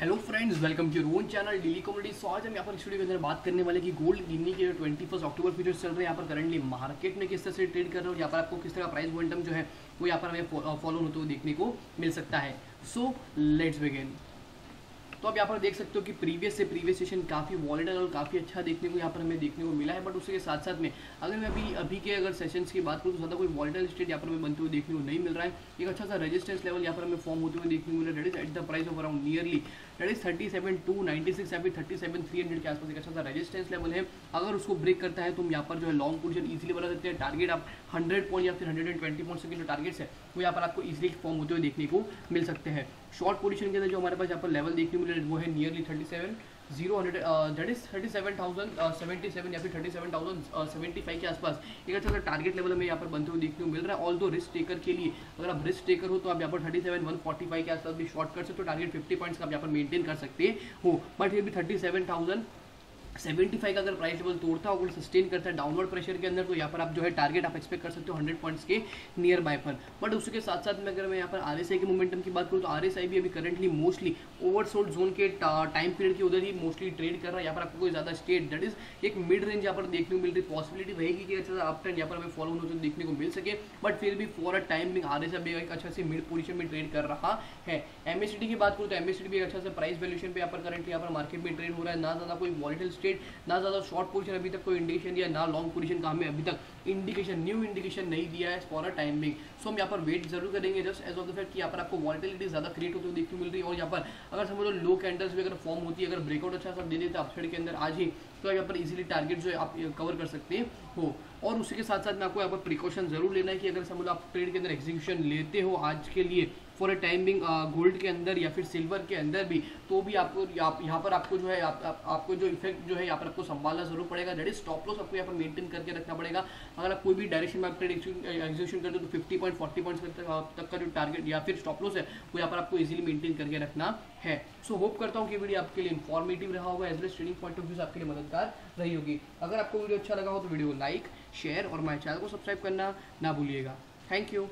Hello friends welcome to Ron channel daily comedy so आज हम यहाँ पर स्टूडियो के अंदर बात करने वाले कि गोल्ड गिनी के जो ट्वेंटी फ़र्स्ट अक्टूबर फ्यूचर्स चल रहे हैं। यहाँ पर करंटली मार्केट में किस तरह से ट्रेड कर रहे हो यहाँ पर आपको किस तरह का प्राइस मोमेंटम जो है, वो यहाँ पर हमें फॉलो होते हुए देखने को मिल सकता है। सो लेट्स बिगिन तो आप यहाँ पर देख सकते हो कि प्रीवियस से प्रीवियस सेशन काफ़ी वॉलेटल और काफ़ी अच्छा देखने को यहाँ पर हमें देखने को मिला है बट उसके साथ साथ में अगर मैं अभी अभी के अगर सेशंस की बात करूँ तो ज़्यादा कोई वॉलेटल स्टेट यहाँ पर हमें बनते हुए देखने को नहीं मिल रहा है। एक अच्छा सा रजिस्टेंस लेवल यहाँ पर हमें फॉर्म होते हुए देखने को मिल रहा है। At the price of around nearly that is thirty seven two ninety six या फिर थर्टी सेवन थ्री हंड्रेड के आसपास एक अच्छा सा रेजिस्टेंस लेवल है। अगर उसको ब्रेक करता है तो हम यहाँ पर जो है लॉन्ग पोजिशन ईजिली बना सकते हैं। टारगेट आप हंड्रेड पॉइंट या फिर हंड्रेड एंड ट्वेंटी पॉइंट के जो टारगेट्स है, वो यहाँ पर आपको ईजिली फॉर्म होते हुए देखने को मिल सकते हैं। शॉर्ट पोजीशन के अंदर जो हमारे पास यहाँ पर लेवल देखने को मिल रहा है वो है nearly thirty seven zero hundred that is thirty seven thousand seventy seven या फिर thirty seven thousand seventy five के आसपास। एक अच्छा सा टारगेट लेवल हमें यहाँ पर बनते हुए देखने को मिल रहा है। ऑल दो रिस्क टेकर के लिए, अगर आप रिस्क टेकर हो तो आप यहाँ पर thirty seven one forty five के आसपास भी शॉर्ट कर सकते हो। टारगेट फिफ्टी पॉइंट्स का आप यहाँ पर मेंटेन कर सकते हो। बट फिर भी thirty seven thousand seventy five का अगर प्राइस लेवल तोड़ता है और सस्टेन करता है डाउनवर्ड प्रेशर के अंदर तो यहाँ पर आप जो है टारगेट आप एक्सपेक्ट कर सकते हो हंड्रेड पॉइंट्स के नियर बाय पर। बट उसके साथ साथ में अगर मैं यहाँ पर आर के मोमेंटम की बात करूँ तो आर भी अभी करंटली मोस्टली ओवरसोल्ड जोन के टाइम पीरियड के उधर ही मोस्टली ट्रेड कर रहा है। यहाँ पर आपको कोई ज़्यादा स्टेट दैट इज़ एक मिड रेंज यहाँ पर देखने को मिल रही पॉसिबिलिटी रहेगी कि अच्छा अप ट्रेंड यहाँ पर हमें फॉलो होने देखने को मिल सके। बट फिर भी फॉर अ टाइम बिंग आर भी एक अच्छा से मिड पोजिशन में ट्रेड कर रहा है। एम की बात करूँ तो एम भी अच्छा से प्राइस वैल्यूशन पे यहाँ पर करंटली यहाँ पर मार्केट में ट्रेड हो रहा है। ना ज़्यादा कोई वॉलिटल स्टेट, ना ज़्यादा शॉर्ट पोजिशन अभी तक कोई इंडिकेशन दिया ना लॉन्ग पोजिशन का हमें अभी तक इंडिकेशन न्यू इंडिकेशन नहीं दिया है फॉर अ टाइमिंग सो हम यहाँ पर वेट ज़रूर करेंगे just as of the fact यहाँ पर आपको वॉलिटिलिटी ज़्यादा क्रिएट होती हुई देखने मिल रही है और यहाँ पर अगर समझ लो लो कैंडल्स भी अगर फॉर्म होती है, अगर ब्रेकआउट अच्छा सा दे देते अपसाइड के अंदर आज ही तो यहाँ पर इजीली टारगेट जो है आप कवर कर सकते हो और उसी के साथ साथ में आपको यहाँ पर प्रिकॉशन ज़रूर लेना है कि अगर समझ लो आप ट्रेड के अंदर एग्जीक्यूशन लेते हो आज के लिए फॉर अ टाइमिंग गोल्ड के अंदर या फिर सिल्वर के अंदर भी तो भी आपको आप यहाँ पर आपको जो है आप, आप, आपको जो इफ़ेक्ट जो है यहाँ पर आपको संभालना ज़रूर पड़ेगा। दैट इज़ स्टॉप लॉस आपको यहाँ पर मेंटेन करके रखना पड़ेगा। अगर आप कोई भी डायरेक्शन में आप ट्रेड एग्जीक्यूशन करते हो तो फिफ्टी पॉइंट फोर्टी पॉइंट तक का जो टारगेट या फिर स्टॉप लॉस है वो यहाँ पर आपको इजीली मेंटेन करके रखना है। सो होप करता हूँ कि वीडियो आपके लिए इन्फॉर्मेटिव रहा होगा। As well trading point of view आपके लिए मददगार रही होगी। अगर आपको वीडियो अच्छा लगा हो तो वीडियो को लाइक शेयर और माय चैनल को सब्सक्राइब करना ना भूलिएगा। Thank you